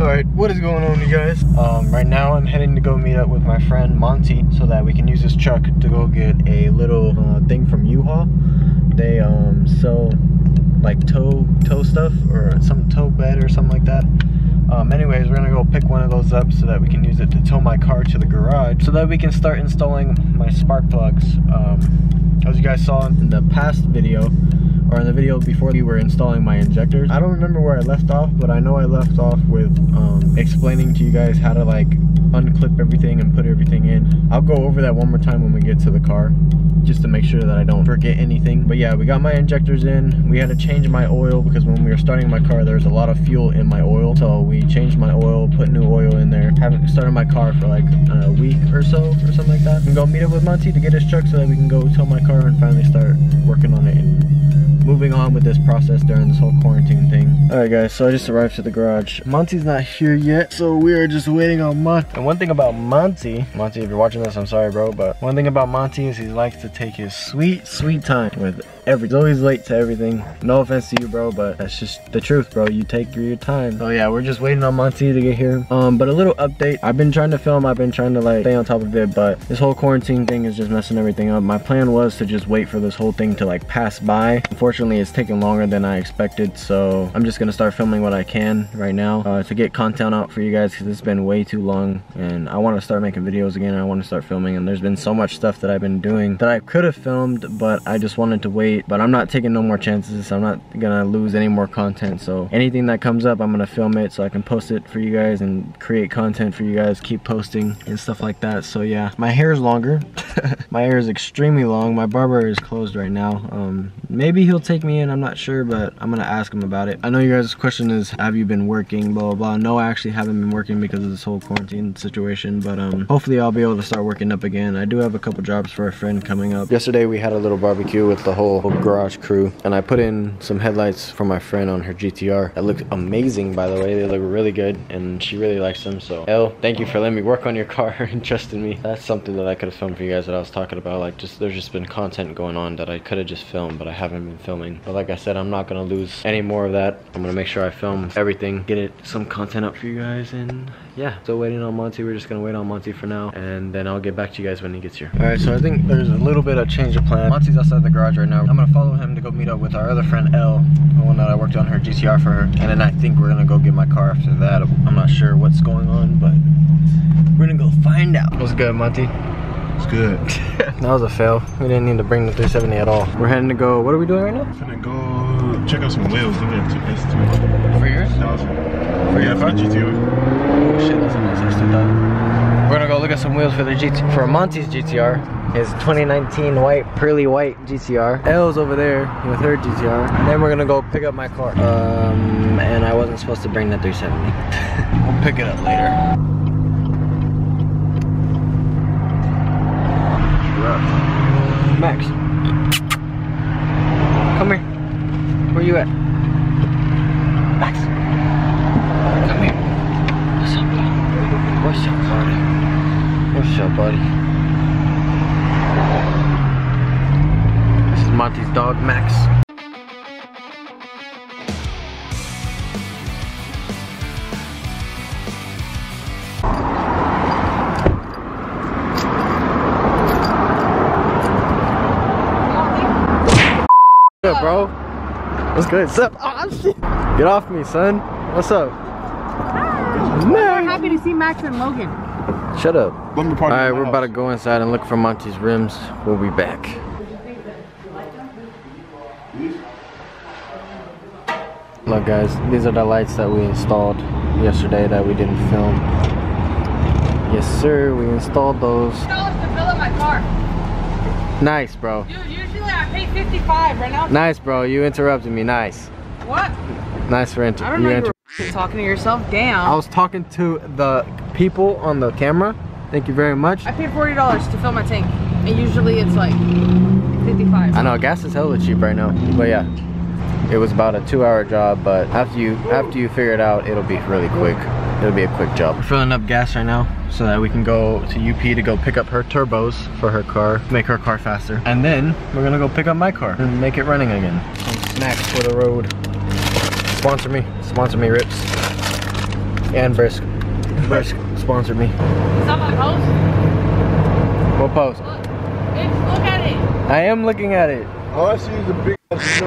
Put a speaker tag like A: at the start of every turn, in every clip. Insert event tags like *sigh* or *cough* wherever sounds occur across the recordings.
A: Alright, what is going on you guys? Um, right now I'm heading to go meet up with my friend Monty so that we can use his truck to go get a little uh, thing from U-Haul. They um, sell like tow tow stuff or some tow bed or something like that. Um, anyways, we're gonna go pick one of those up so that we can use it to tow my car to the garage so that we can start installing my spark plugs. Um, as you guys saw in the past video, or in the video before we were installing my injectors. I don't remember where I left off, but I know I left off with um, explaining to you guys how to like unclip everything and put everything in. I'll go over that one more time when we get to the car just to make sure that I don't forget anything. But yeah, we got my injectors in. We had to change my oil because when we were starting my car, there was a lot of fuel in my oil. So we changed my oil, put new oil in there. Haven't started my car for like a week or so or something like that. And go meet up with Monty to get his truck so that we can go tow my car and finally start working on it moving on with this process during this whole quarantine thing. Alright guys, so I just arrived to the garage. Monty's not here yet, so we are just waiting on Monty. And one thing about Monty, Monty if you're watching this, I'm sorry bro, but one thing about Monty is he likes to take his sweet, sweet time with every, he's always late to everything. No offense to you bro, but that's just the truth bro, you take your time. So yeah, we're just waiting on Monty to get here. Um, but a little update, I've been trying to film, I've been trying to like stay on top of it, but this whole quarantine thing is just messing everything up. My plan was to just wait for this whole thing to like pass by. Unfortunately, it's taking longer than I expected, so I'm just gonna start filming what I can right now uh, to get content out for you guys because it's been way too long and I want to start making videos again. I want to start filming and there's been so much stuff that I've been doing that I could have filmed, but I just wanted to wait. But I'm not taking no more chances. I'm not gonna lose any more content. So anything that comes up, I'm gonna film it so I can post it for you guys and create content for you guys, keep posting and stuff like that. So yeah, my hair is longer. *laughs* *laughs* my hair is extremely long. My barber is closed right now. Um, maybe he'll take me in, I'm not sure, but I'm gonna ask him about it. I know you guys' question is, have you been working, blah, blah, blah. No, I actually haven't been working because of this whole quarantine situation, but um, hopefully I'll be able to start working up again. I do have a couple jobs for a friend coming up. Yesterday we had a little barbecue with the whole, garage crew, and I put in some headlights for my friend on her GTR. That looked amazing, by the way. They look really good, and she really likes them, so Elle, thank you for letting me work on your car *laughs* and trusting me. That's something that I could have filmed for you guys that I was talking about. Like, just there's just been content going on that I could have just filmed, but I haven't been filming. But like I said, I'm not gonna lose any more of that. I'm gonna make sure I film everything, get it some content up for you guys, and yeah. Still waiting on Monty. We're just gonna wait on Monty for now, and then I'll get back to you guys when he gets here. All right, so I think there's a little bit of change of plan. Monty's outside the garage right now. I'm gonna follow him to go meet up with our other friend Elle, the one that I worked on her GTR for her, and then I think we're gonna go get my car after that. I'm not sure what's going on, but we're gonna go find out. What's good, Monty?
B: It's good. *laughs*
A: that was a fail. We didn't need to bring the 370 at all. We're heading to go, what are we doing right now?
B: We're gonna go check out some wheels. Then we have two S2.
A: For yours?
B: For yeah, for the GTR.
A: Oh shit, that's a nice S2000. We're gonna go look at some wheels for the GT for Monty's GTR. His 2019 white, pearly white GTR. Elle's over there with her GTR. And then we're gonna go pick up my car. Um, and I wasn't supposed to bring the 370. *laughs* we'll pick it up later. Max. Up, bro? What's good? What's up? Oh, shit. Get off me, son. What's up?
C: We're happy to see Max and Logan.
A: Shut up. Alright, we're about to go inside and look for Monty's rims. We'll be back. Look guys, these are the lights that we installed yesterday that we didn't film. Yes sir, we installed those.
C: dollars to fill up my car.
A: Nice bro.
C: Dude, usually I pay 55 right now.
A: Nice bro, you interrupted me, nice.
C: What?
A: Nice for inter
C: I don't
A: you
C: know you were talking to yourself. Damn.
A: I was talking to the people on the camera. Thank you very much.
C: I paid $40 to fill my tank. And usually it's like 55.
A: I know gas is hella cheap right now, but yeah, it was about a two-hour job. But after you after you figure it out, it'll be really quick. It'll be a quick job. We're filling up gas right now so that we can go to UP to go pick up her turbos for her car, make her car faster, and then we're gonna go pick up my car and make it running again. Some snacks for the road. sponsor me. Sponsor me, Rips. And Brisk. Brisk sponsor me.
C: You saw my post?
A: What post?
C: Look. Look at it.
A: I am looking at it.
B: All I see is a big ass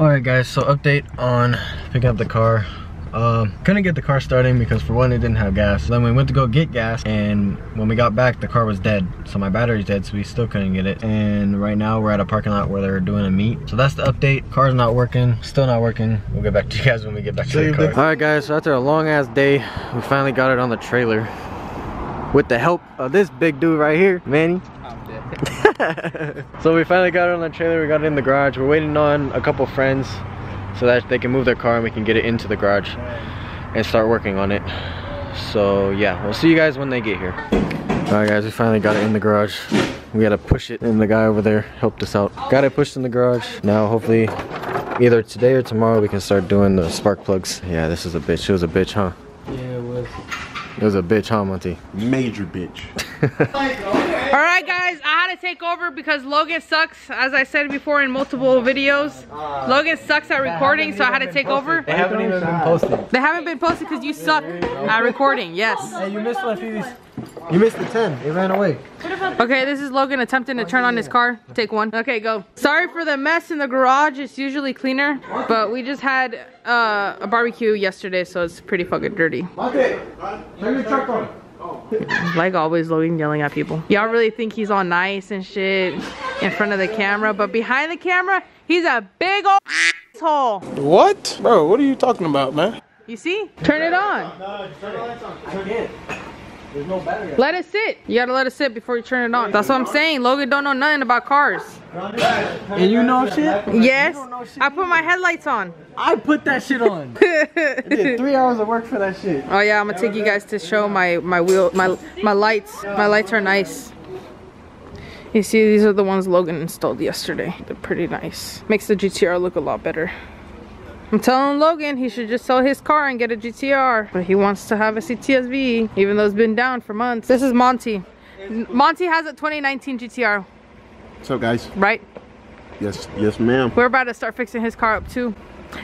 B: snow.
A: Alright guys, so update on picking up the car. Um, couldn't get the car starting because for one it didn't have gas. Then we went to go get gas and when we got back the car was dead. So my battery's dead so we still couldn't get it. And right now we're at a parking lot where they're doing a meet. So that's the update. Car's not working, still not working. We'll get back to you guys when we get back to the car. Alright guys, so after a long ass day, we finally got it on the trailer. With the help of this big dude right here, Manny. *laughs* so we finally got it on the trailer, we got it in the garage. We're waiting on a couple friends so that they can move their car and we can get it into the garage and start working on it. So yeah, we'll see you guys when they get here. Alright guys, we finally got it in the garage. We gotta push it and the guy over there helped us out. Got it pushed in the garage. Now hopefully either today or tomorrow we can start doing the spark plugs. Yeah, this is a bitch. It was a bitch, huh?
D: Yeah, it was.
A: It was a bitch, huh, Monty?
B: Major bitch. *laughs*
C: All right, guys, To take over because Logan sucks, as I said before in multiple videos. Logan sucks at recording, so I had to take over.
A: They haven't even been posted.
C: They haven't been posted because you suck at recording, yes.
A: Hey, you missed one, Phoebe's. You missed the 10. It ran away.
C: Okay, this is Logan attempting to turn on his car. Take one. Okay, go. Sorry for the mess in the garage. It's usually cleaner, but we just had uh, a barbecue yesterday, so it's pretty fucking dirty.
A: Okay. Turn your truck on.
C: Like always, Logan yelling at people. Y'all really think he's all nice and shit in front of the camera, but behind the camera, he's a big old asshole.
D: What? Bro, what are you talking about, man?
C: You see? Turn it on.
A: I can't. There's no battery.
C: Let it sit. You gotta let it sit before you turn it on. That's what I'm saying. Logan don't know nothing about cars.
A: And you know shit?
C: Yes, I put my headlights on.
A: I put that shit on. *laughs* I did three hours of work for that shit.
C: Oh yeah, I'm gonna take you guys to show my my wheel my my lights. My lights are nice. You see, these are the ones Logan installed yesterday. They're pretty nice. Makes the GTR look a lot better. I'm telling Logan he should just sell his car and get a GTR, but he wants to have a CTSV, even though it's been down for months. This is Monty. Monty has a 2019 GTR,
B: What's up, guys?
C: right?
B: Yes, yes, ma'am.
C: We're about to start fixing his car up too.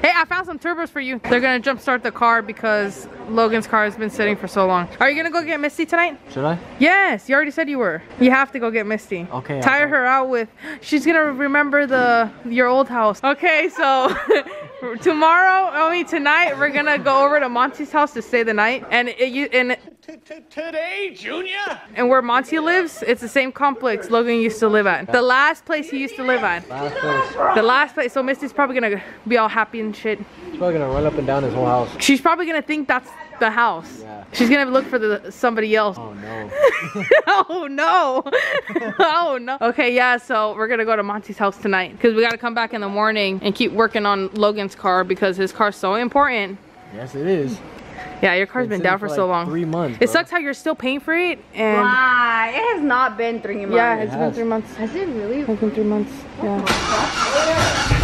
C: Hey, I found some turbos for you. They're gonna jumpstart the car because Logan's car has been sitting for so long. Are you gonna go get Misty tonight?
A: Should I?
C: Yes, you already said you were. You have to go get Misty.
A: Okay,
C: Tire her out with. She's gonna remember the your old house. Okay, so *laughs* tomorrow, I mean tonight, we're gonna go over to Monty's house to stay the night, and it, you and
D: Today, Junior?
C: and where Monty lives, it's the same complex Logan used to live at. The last place he used to live at.
A: Last place.
C: The last place. So Misty's probably gonna be all happy and shit.
A: She's probably gonna run up and down his whole house.
C: She's probably gonna think that's the house.
A: Yeah.
C: She's gonna look for the somebody else.
A: Oh no. *laughs*
C: oh no. *laughs* oh no. Okay, yeah, so we're gonna go to Monty's house tonight because we gotta come back in the morning and keep working on Logan's car because his car's so important.
A: yes, it is.
C: Yeah, your car's been,
A: sitting
C: down for,
A: for,
C: so
A: like,
C: long.
A: three months,
C: It sucks how you're still paying for it and
E: Why? It has not been three months.
C: yeah, it's been three months.
E: Has it really?
C: It's been three months. Yeah.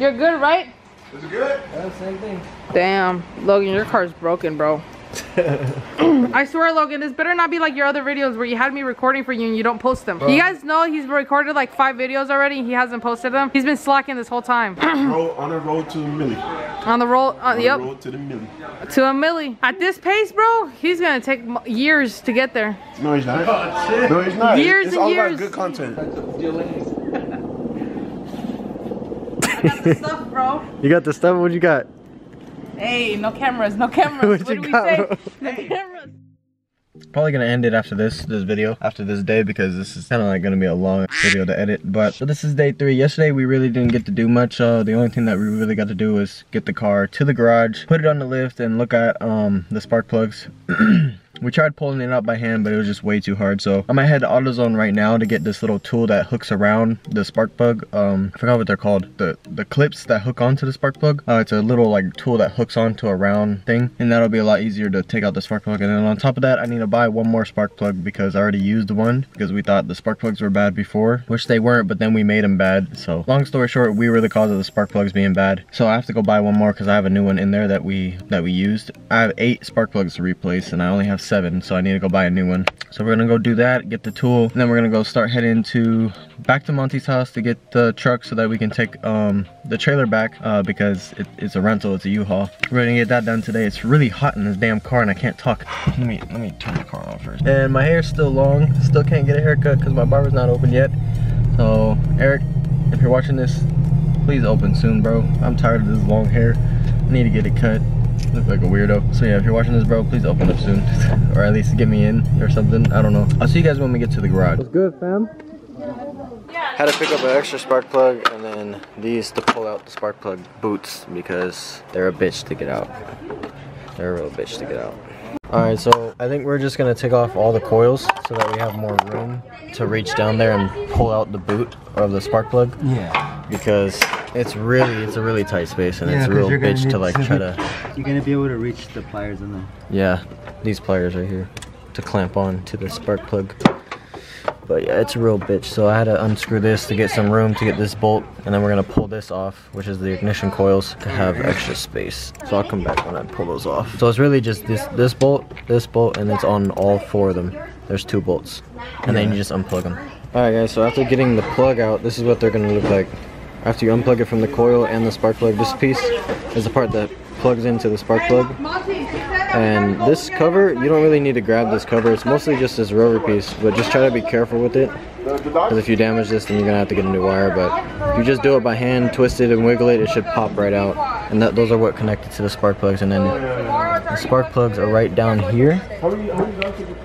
C: You're good, right?
B: Is it good?
A: Yeah, same thing.
C: Damn, Logan, your car's broken, bro. I swear, Logan, this better not be like your other videos where you had me recording for you and you don't post them. You guys know he's recorded like five videos already. He hasn't posted them. He's been slacking this whole time.
B: Road, on the road to the millie.
C: On the roll, uh,
B: On the
C: yep,
B: road to the millie.
C: to a milli. At this pace, bro, he's gonna take years to get there.
B: No, he's not. No, he's not.
C: Years
B: it's
C: and
B: all
C: years.
B: about good content. *laughs*
C: I got the stuff, bro.
A: You got the stuff? What you got?
C: Hey, no cameras, no cameras.
A: What
C: what do we
A: got,
C: say? *laughs* No cameras.
A: Probably gonna end it after this this video after this day because this is kind of like gonna be a long video to edit. But so this is day three. Yesterday we really didn't get to do much. Uh, the only thing that we really got to do was get the car to the garage, put it on the lift, and look at um the spark plugs. *clears throat* we tried pulling it out by hand, but it was just way too hard. So I might head to AutoZone right now to get this little tool that hooks around the spark plug. Um, I forgot what they're called. The the clips that hook onto the spark plug. Uh, it's a little like tool that hooks onto a round thing, and that'll be a lot easier to take out the spark plug. And then on top of that, I need to buy one more spark plug because I already used one because we thought the spark plugs were bad before, which they weren't, but then we made them bad. So long story short, we were the cause of the spark plugs being bad. So I have to go buy one more because I have a new one in there that we that we used. I have eight spark plugs to replace, and I only have seven, so I need to go buy a new one. So we're gonna go do that, get the tool, and then we're gonna go start heading to back to Monty's house to get the truck so that we can take um, the trailer back uh, because it, it's a rental, it's a U-Haul. We're gonna get that done today. It's really hot in this damn car and I can't talk. Let me let me turn the car on first. And my hair's still long. Still can't get a haircut because my barber's not open yet. So Eric, if you're watching this, please open soon, bro. I'm tired of this long hair. I need to get it cut. Look like a weirdo. So yeah, if you're watching this, bro, please open up soon. *laughs* or at least get me in or something. I don't know. I'll see you guys when we get to the garage. What's good, fam? Had to pick up an extra spark plug and then these to pull out the spark plug boots because they're a bitch to get out. They're a real bitch to get out. Alright, so I think we're just gonna take off all the coils so that we have more room to reach down there and pull out the boot of the spark plug.
F: Yeah.
A: Because it's really, it's a really tight space and
F: Yeah,
A: it's a real bitch to like
F: to
A: try to,
F: You're gonna be able to reach the pliers in there.
A: yeah, these pliers right here to clamp on to the spark plug. But yeah, it's a real bitch. So I had to unscrew this to get some room to get this bolt. And then we're gonna pull this off, which is the ignition coils, to have extra space. So I'll come back when I pull those off. So it's really just this this bolt, this bolt, and it's on all four of them. There's two bolts. And then you just unplug them. Alright guys, so after getting the plug out, this is what they're gonna look like. After you unplug it from the coil and the spark plug, this piece is the part that plugs into the spark plug. And this cover, you don't really need to grab this cover. It's mostly just this rubber piece, but just try to be careful with it. Because if you damage this, then you're gonna have to get a new wire. But if you just do it by hand, twist it and wiggle it, it should pop right out. And that, those are what connected to the spark plugs. And then the spark plugs are right down here.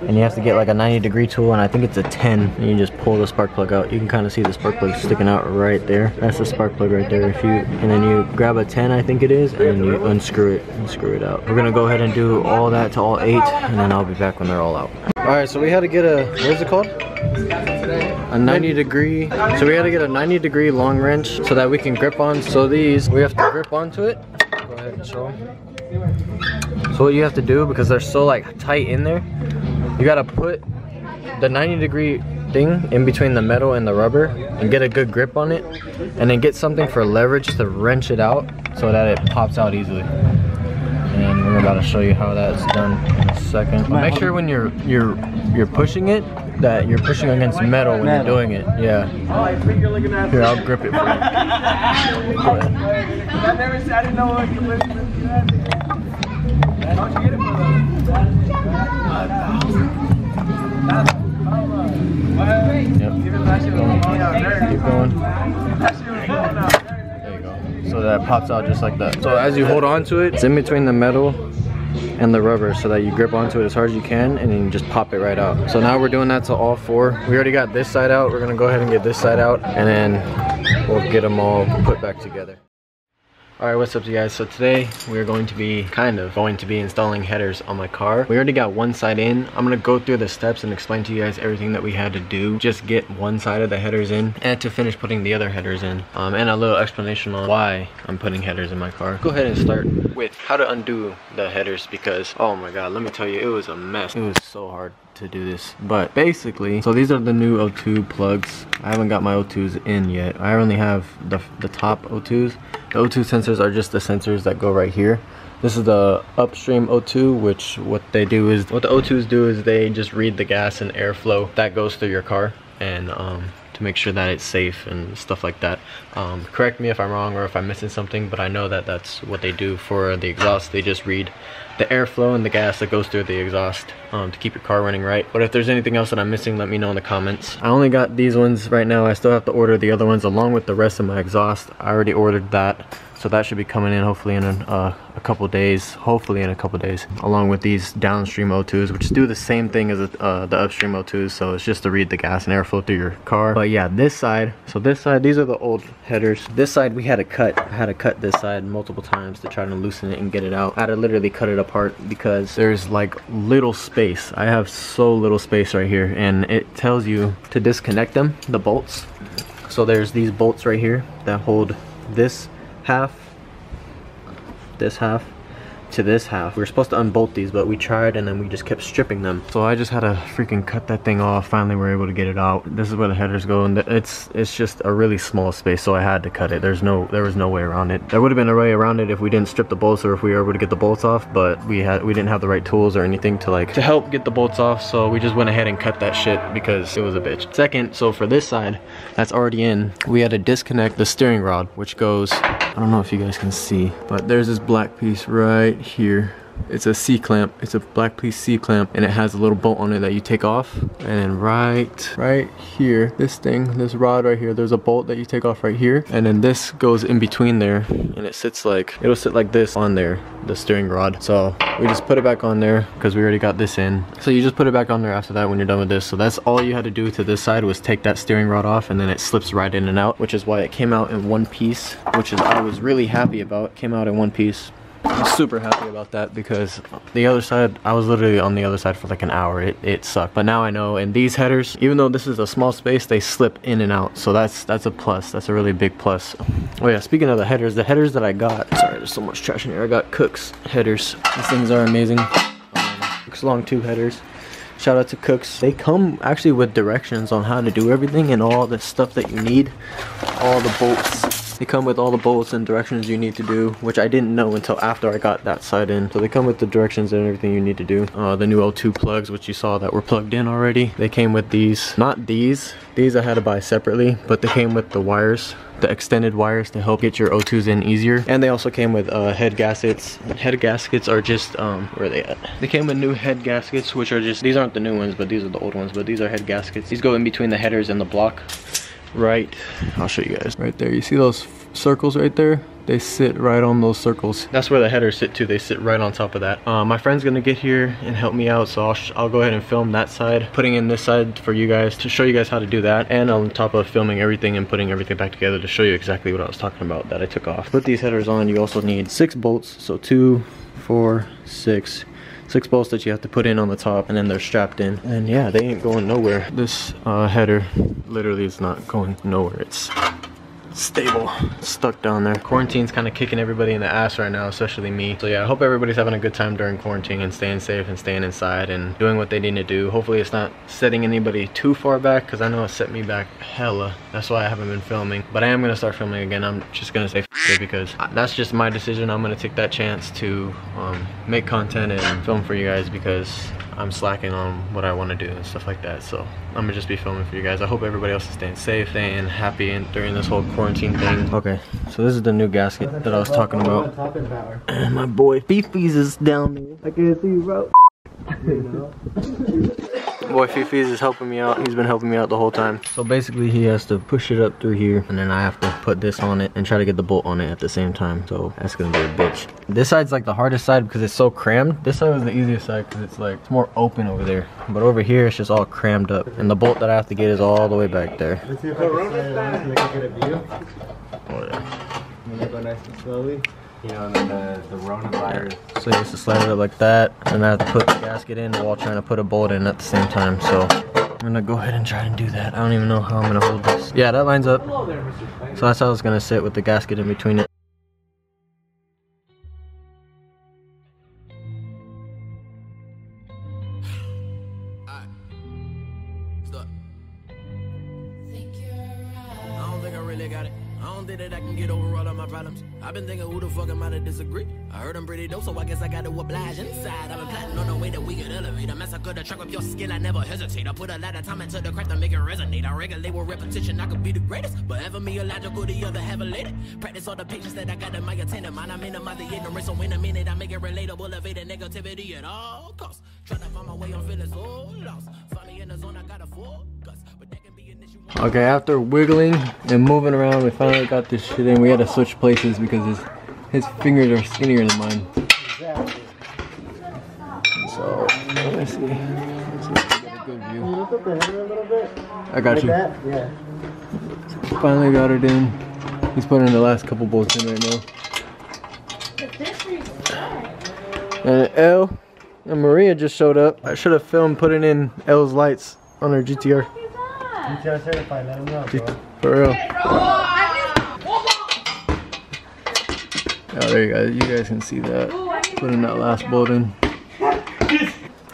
A: And you have to get like a 90 degree tool, and I think it's a 10. And you just pull the spark plug out. You can kind of see the spark plug sticking out right there. That's the spark plug right there. If you and then you grab a 10, I think it is, and you unscrew it and screw it out. We're gonna go ahead and do all that to all eight, and then I'll be back when they're all out. All right, so we had to get a what is it called? A 90 degree. So we had to get a 90 degree long wrench so that we can grip on. So these we have to grip onto it. Go ahead and show 'em. So what you have to do because they're so like tight in there, you gotta put the 90 degree thing in between the metal and the rubber and get a good grip on it and then get something for leverage to wrench it out so that it pops out easily. And we're about to show you how that's done in a second. But make sure when you're you're you're pushing it that you're pushing against metal when you're doing it. Yeah. Here, I'll grip it for you. *laughs* So that pops out just like that. So as you hold on to it, it's in between the metal and the rubber so that you grip onto it as hard as you can and then you just pop it right out. So now we're doing that to all four. We already got this side out. We're gonna go ahead and get this side out and then we'll get them all put back together. Alright, what's up you guys? So today we're going to be, kind of, going to be installing headers on my car. We already got one side in. I'm gonna go through the steps and explain to you guys everything that we had to do. Just get one side of the headers in and to finish putting the other headers in. Um, and a little explanation on why I'm putting headers in my car. Go ahead and start with how to undo the headers because, oh my god, let me tell you, it was a mess. It was so hard to do this but basically so these are the new O2 plugs I haven't got my O2s in yet I only have the, the top O2s the O2 sensors are just the sensors that go right here this is the upstream O2 which what they do is what the O2s do is they just read the gas and airflow that goes through your car and um, to make sure that it's safe and stuff like that. Um, correct me if I'm wrong or if I'm missing something, but I know that that's what they do for the exhaust. They just read the airflow and the gas that goes through the exhaust um, to keep your car running right. But if there's anything else that I'm missing, let me know in the comments. I only got these ones right now. I still have to order the other ones along with the rest of my exhaust. I already ordered that. So that should be coming in hopefully in a, uh, a couple days, hopefully in a couple days, along with these downstream O2s, which do the same thing as uh, the upstream O2s. So it's just to read the gas and airflow through your car. But yeah, this side, so this side, these are the old headers. This side we had to cut, I had to cut this side multiple times to try to loosen it and get it out. I had to literally cut it apart because there's like little space. I have so little space right here and it tells you to disconnect them, the bolts. So there's these bolts right here that hold this half, this half, to this half. We were supposed to unbolt these, but we tried and then we just kept stripping them. So I just had to freaking cut that thing off. Finally, we are able to get it out. This is where the headers go, and it's it's just a really small space, so I had to cut it. There's no there was no way around it. There would have been a way around it if we didn't strip the bolts or if we were able to get the bolts off, but we had we didn't have the right tools or anything to like to help get the bolts off. So we just went ahead and cut that shit because it was a bitch. Second, so for this side that's already in, we had to disconnect the steering rod, which goes. I don't know if you guys can see, but there's this black piece right here. It's a C-clamp it's a black piece C-clamp and it has a little bolt on it that you take off. And then right right here this thing this rod right here there's a bolt that you take off right here. And then this goes in between there and it sits like it'll sit like this on there the steering rod. So we just put it back on there because we already got this in. So you just put it back on there after that when you're done with this. So that's all you had to do to this side was take that steering rod off and then it slips right in and out which is why it came out in one piece which is I was really happy about. Came out in one piece I'm super happy about that because the other side, I was literally on the other side for like an hour. It, it sucked. But now I know, and these headers, even though this is a small space, they slip in and out. So that's that's a plus. That's a really big plus. Oh yeah, speaking of the headers, the headers that I got, sorry, there's so much trash in here. I got Kooks headers. These things are amazing. Kooks long tube headers. Shout out to Kooks. They come actually with directions on how to do everything and all the stuff that you need. All the bolts they come with all the bolts and directions you need to do, which I didn't know until after I got that side in. So they come with the directions and everything you need to do. Uh, the new O2 plugs, which you saw that were plugged in already. They came with these, not these. These I had to buy separately, but they came with the wires the extended wires to help get your O2s in easier. And they also came with uh, head gaskets. Head gaskets are just, um, where are they at? They came with new head gaskets, which are just, these aren't the new ones, but these are the old ones, but these are head gaskets. These go in between the headers and the block right. I'll show you guys. Right there. You see those circles right there? They sit right on those circles. That's where the headers sit too. They sit right on top of that. Uh, my friend's gonna get here and help me out so I'll, I'll go ahead and film that side. Putting in this side for you guys to show you guys how to do that. And on top of filming everything and putting everything back together to show you exactly what I was talking about that I took off. Put these headers on. You also need six bolts. So two four six six bolts that you have to put in on the top and then they're strapped in. And yeah they ain't going nowhere. This uh, header literally is not going nowhere. It's stable. Stuck down there. Quarantine's kind of kicking everybody in the ass right now especially me. So yeah i hope everybody's having a good time during quarantine and staying safe and staying inside and doing what they need to do. Hopefully it's not setting anybody too far back because i know it set me back hella. That's why i haven't been filming. But i am going to start filming again. I'm just going to say it because that's just my decision. I'm going to take that chance to um, make content and film for you guys because I'm slacking on what I want to do and stuff like that. So I'm gonna just be filming for you guys. I hope everybody else is staying safe, staying happy and during this whole quarantine thing. Okay, so this is the new gasket that I was talking about. And *clears throat* my boy Fifi's is down there. I can't see you, bro. *laughs* Boy Fifi's is helping me out. He's been helping me out the whole time. So basically he has to push it up through here and then I have to put this on it and try to get the bolt on it at the same time. So that's gonna be a bitch. This side's like the hardest side because it's so crammed. This side was the easiest side because it's like, it's more open over there. But over here it's just all crammed up. And the bolt that I have to get is all the way back there.
F: Let's see if I can make a view.
A: Oh yeah.
F: I'm gonna go nice and slowly. You know, and then the, coronavirus.
A: So you to slide it up like that, and I have to put the gasket in while trying to put a bolt in at the same time. So I'm gonna go ahead and try and do that. I don't even know how I'm gonna hold this. Yeah, that lines up. So that's how it's gonna sit with the gasket in between it.
G: I've been thinking who the fuck am I to disagree? I heard I'm pretty dope, so I guess I gotta oblige inside. I've been plotting on the way that we could elevate. I massacre the track up your skill, I never hesitate. I put a lot of time into the craft to make it resonate. I regulate with repetition, I could be the greatest. But ever me illogical, the other have a later. Practice all the patience that I got in my attendant mind. I minimize the ignorance, so in a minute I make it relatable, evade the negativity at all costs. Trying to find my way, I'm feeling so lost. Find me in the zone, I gotta focus.
A: Okay, after wiggling and moving around, we finally got this shit in. We had to switch places because it's His fingers are skinnier than mine. So, let me see. Let's see if we get a good view. I got you.
F: Yeah.
A: Finally got it in. He's putting in the last couple bolts in right now. And Elle and Maria just showed up. I should have filmed putting in Elle's lights on her GTR.
F: GTR certified, let him know, bro.
A: For real. Oh, there you guys. You guys can see that. Putting that last bolt in.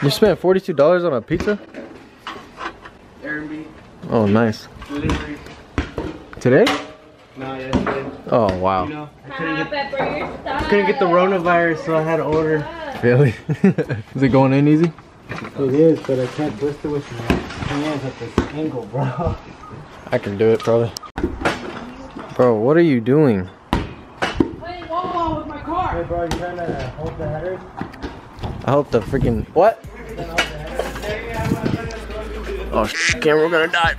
A: You spent $42 on a pizza?
F: Airbnb,
A: Oh, nice.
F: delivery.
A: Today?
F: No, yesterday.
A: Oh, wow.
F: You know, I couldn't get, couldn't get the coronavirus, so I had to order.
A: Really? *laughs* Is it going in easy?
F: It is, but I can't twist it with my hands at this angle, bro.
A: I can do it, probably. Bro, what are you doing?
C: Playing Wawa with my car.
F: Hey, bro, you trying to hold the headers?
A: I hope the freaking what? Oh, sh- camera we're gonna die.